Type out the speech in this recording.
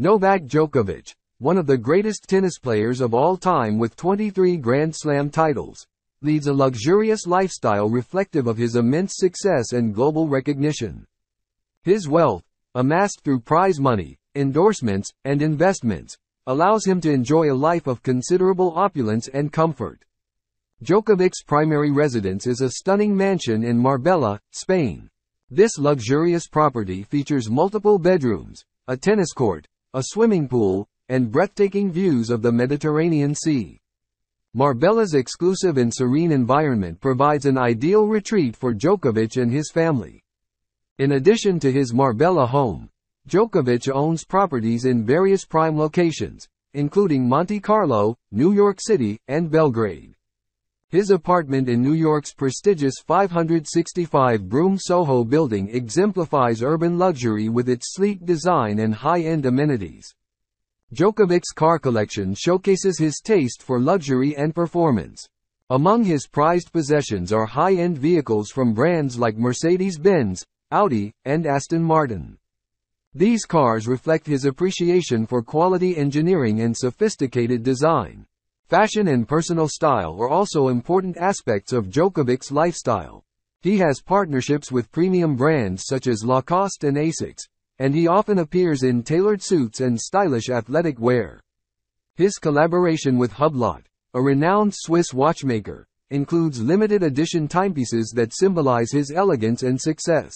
Novak Djokovic, one of the greatest tennis players of all time with 23 Grand Slam titles, leads a luxurious lifestyle reflective of his immense success and global recognition. His wealth, amassed through prize money, endorsements, and investments, allows him to enjoy a life of considerable opulence and comfort. Djokovic's primary residence is a stunning mansion in Marbella, Spain. This luxurious property features multiple bedrooms, a tennis court, a swimming pool, and breathtaking views of the Mediterranean Sea. Marbella's exclusive and serene environment provides an ideal retreat for Djokovic and his family. In addition to his Marbella home, Djokovic owns properties in various prime locations, including Monte Carlo, New York City, and Belgrade. His apartment in New York's prestigious 565 Broome Soho building exemplifies urban luxury with its sleek design and high-end amenities. Djokovic's car collection showcases his taste for luxury and performance. Among his prized possessions are high-end vehicles from brands like Mercedes-Benz, Audi, and Aston Martin. These cars reflect his appreciation for quality engineering and sophisticated design. Fashion and personal style are also important aspects of Djokovic's lifestyle. He has partnerships with premium brands such as Lacoste and Asics, and he often appears in tailored suits and stylish athletic wear. His collaboration with Hublot, a renowned Swiss watchmaker, includes limited edition timepieces that symbolize his elegance and success.